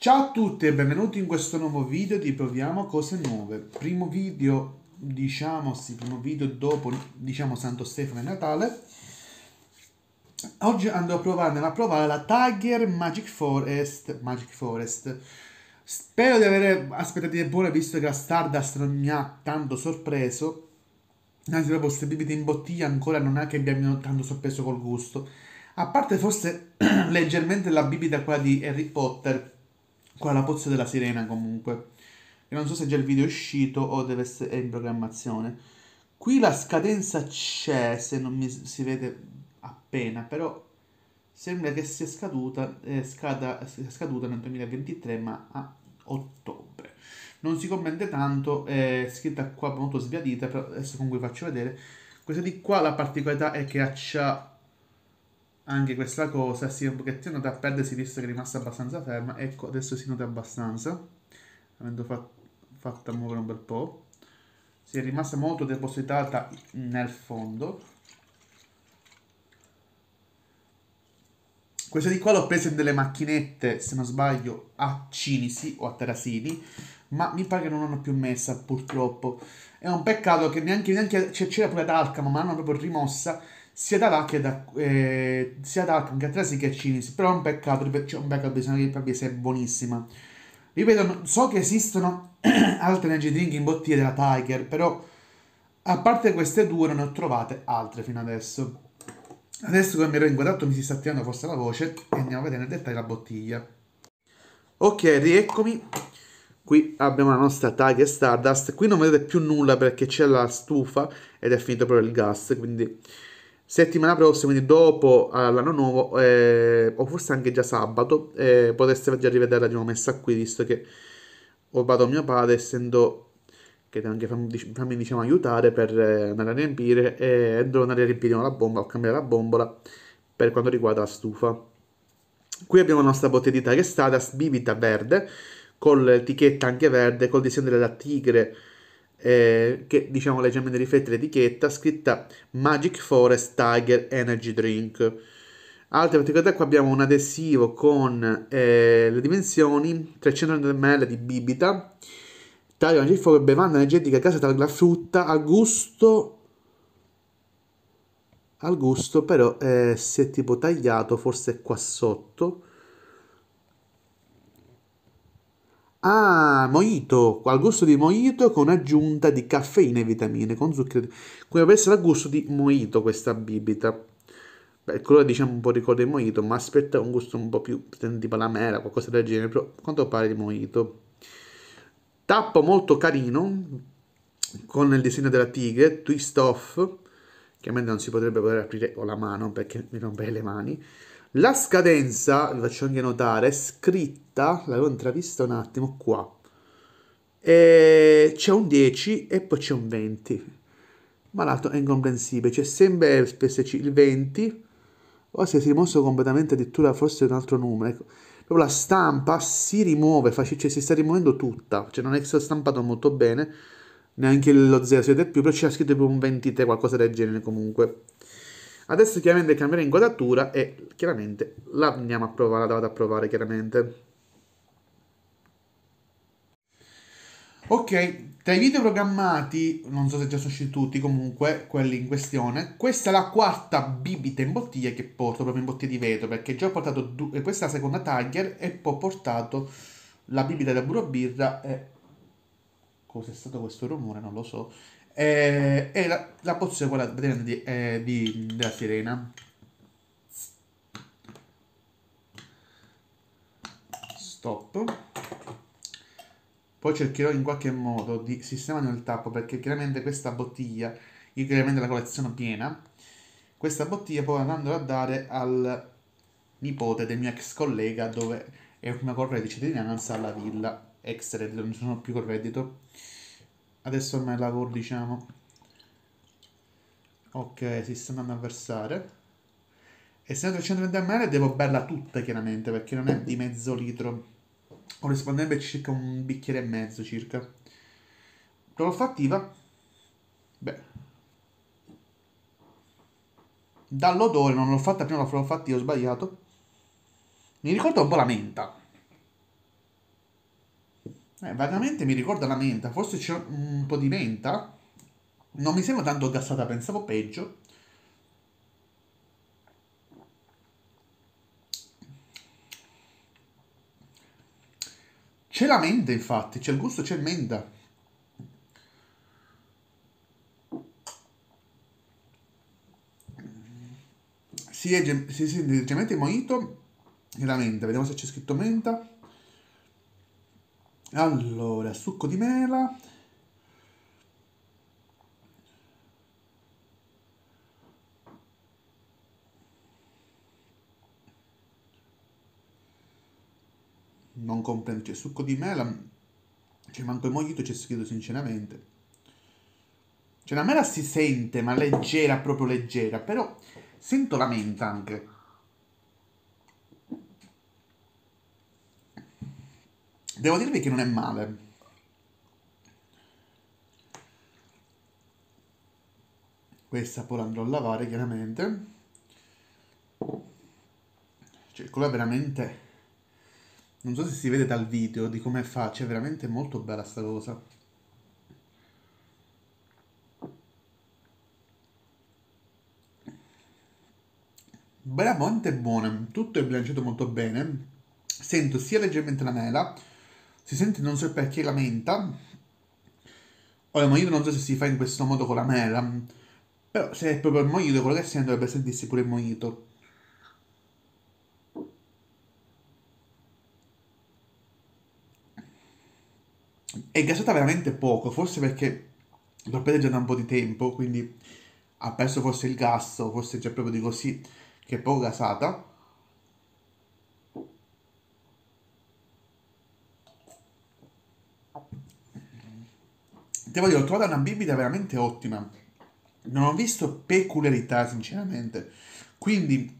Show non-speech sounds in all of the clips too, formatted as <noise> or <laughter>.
Ciao a tutti e benvenuti in questo nuovo video di Proviamo Cose Nuove. Primo video, diciamo, sì, primo video dopo, diciamo, Santo Stefano e Natale. Oggi andrò a provare, andiamo a provare la Tiger Magic Forest. Magic Forest. Spero di avere aspettative buone visto che la Stardust non mi ha tanto sorpreso. Anzi, proprio queste bibite in bottiglia ancora non è che mi abbiano tanto sorpreso col gusto. A parte forse <clears throat> leggermente la bibita quella di Harry Potter Qua la pozza della sirena comunque. E non so se già il video è uscito o deve essere in programmazione. Qui la scadenza c'è, se non mi si vede appena, però sembra che sia scaduta, eh, scada, sia scaduta nel 2023, ma a ottobre. Non si commenta tanto, è scritta qua molto sbiadita, però adesso comunque faccio vedere. Questa di qua la particolarità è che ha anche questa cosa si è un pochettino da perdersi visto che è rimasta abbastanza ferma ecco adesso si nota abbastanza avendo fatto, muovere un bel po' si è rimasta molto depositata nel fondo. Questa di qua l'ho presa in delle macchinette se non sbaglio a Cinisi o a Terasini ma mi pare che non hanno più messa purtroppo. È un peccato che neanche, neanche c'era pure ad Alcamo ma hanno proprio rimossa sia da là che da, eh, sia da Alcam che a Trasi che a Cinis però è un peccato c'è un peccato bisogna che proprio sia buonissima. Ripeto so che esistono <clears throat> altre energy drink in bottiglie della Tiger però a parte queste due non ne ho trovate altre fino adesso. Adesso che mi ero inquadrato mi si sta tirando forse la voce e andiamo a vedere nel dettaglio la bottiglia. Ok rieccomi. Qui abbiamo la nostra Tiger Stardust. Qui non vedete più nulla perché c'è la stufa ed è finito proprio il gas quindi settimana prossima, quindi dopo l'anno nuovo, eh, o forse anche già sabato, eh, potreste già rivederla di nuovo messa qui, visto che ho vado a mio padre, essendo che anche farmi, farmi diciamo, aiutare per eh, andare a riempire, e devo andare a riempire la bombola, o cambiare la bombola per quanto riguarda la stufa. Qui abbiamo la nostra bottiglia che è stata bibita verde, con l'etichetta anche verde, col disegno della tigre, eh, che diciamo leggermente riflette l'etichetta, scritta Magic Forest Tiger Energy Drink. Altre particolarità qua abbiamo un adesivo con eh, le dimensioni 300 ml di bibita, taglio Magic Forest, bevanda energetica casata dalla frutta, a gusto al gusto però eh, si è tipo tagliato forse qua sotto Ah, mojito, al gusto di mojito con aggiunta di caffeina e vitamine, con zucchero. Può essere al gusto di mojito questa bibita. Beh, il colore diciamo un po' ricorda il mojito, ma aspetta un gusto un po' più tipo la mela, qualcosa del genere, però quanto pare di mojito. Tappo molto carino, con il disegno della tigre, twist off, chiaramente non si potrebbe poter aprire con la mano perché mi rompe le mani. La scadenza, vi faccio anche notare, è scritta, l'avevo intravista un attimo qua. C'è un 10 e poi c'è un 20. Ma l'altro è incomprensibile, c'è sempre spesso il 20, o se si è rimosso completamente addirittura forse un altro numero. Ecco. Proprio la stampa si rimuove, cioè si sta rimuovendo tutta, cioè non è stampato molto bene, neanche lo 0 si vede più, però c'è scritto proprio un 23, qualcosa del genere comunque. Adesso chiaramente cambierà inquadratura e chiaramente la andiamo a provare, la vado a provare chiaramente. Ok, tra i video programmati, non so se già sono usciti tutti, comunque quelli in questione, questa è la quarta bibita in bottiglia che porto, proprio in bottiglia di vetro, perché già ho portato, due, questa è la seconda Tiger e poi ho portato la bibita da burro birra e... Cos'è stato questo rumore? Non lo so. Eh, e la, la pozione quella di, eh, di, della sirena. Stop. Poi cercherò in qualche modo di sistemare il tappo perché chiaramente questa bottiglia, io chiaramente la colleziono piena, questa bottiglia poi andando a dare al nipote del mio ex collega dove è una corrente di cittadinanza alla villa ex reddito, non sono più col adesso ormai lavoro diciamo. Ok si sta andando a versare. E se 320 ml devo berla tutta chiaramente perché non è di mezzo litro. Corrisponderebbe circa un bicchiere e mezzo circa. Prova fattiva. Beh. Dall'odore non l'ho fatta prima la prova fattiva ho sbagliato. Mi ricorda un po' la menta Eh, vagamente mi ricorda la menta, forse c'è un po' di menta. Non mi sembra tanto gassata, pensavo peggio. C'è la menta, infatti, c'è il gusto, c'è menta. Si, è, si sente leggermente mojito e la menta. Vediamo se c'è scritto menta. Allora, succo di mela. Non comprendo, c'è succo di mela, c'è manco il mojito, c'è scritto sinceramente. Cioè la mela si sente, ma leggera, proprio leggera, però sento la menta anche. Devo dirvi che non è male. Questa poi la andrò a lavare chiaramente. Cioè, quella veramente... Non so se si vede dal video di come fa, cioè veramente molto bella sta cosa. Veramente buona, tutto è bilanciato molto bene. Sento sia leggermente la mela, si sente non so perché la menta. Ora, il mojito non so se si fa in questo modo con la mela, però se è proprio il mojito, quello che sento dovrebbe sentirsi pure il mojito. È gasata veramente poco, forse perché l'ho presa già da un po' di tempo, quindi ha perso forse il gas, o forse già proprio di così, che è poco gasata. Devo dire, ho trovato una bibita veramente ottima. Non ho visto peculiarità, sinceramente. Quindi,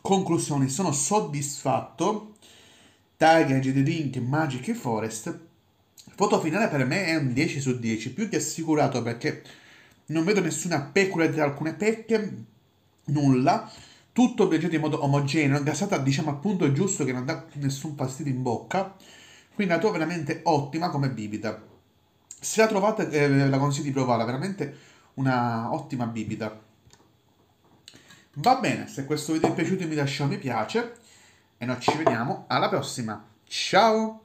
conclusioni, sono soddisfatto. Tiger, GD Drink, Magic e Forest. Voto finale per me è un 10 su 10, più che assicurato perché non vedo nessuna peculiarità, alcune pecche, nulla. Tutto bilanciato in modo omogeneo, gasata diciamo al punto giusto che non dà nessun fastidio in bocca. Quindi la trovo veramente ottima come bibita. Se la trovate, eh, la consiglio di provarla, veramente una ottima bibita. Va bene, se questo video vi è piaciuto mi lascia un mi piace e noi ci vediamo alla prossima. Ciao!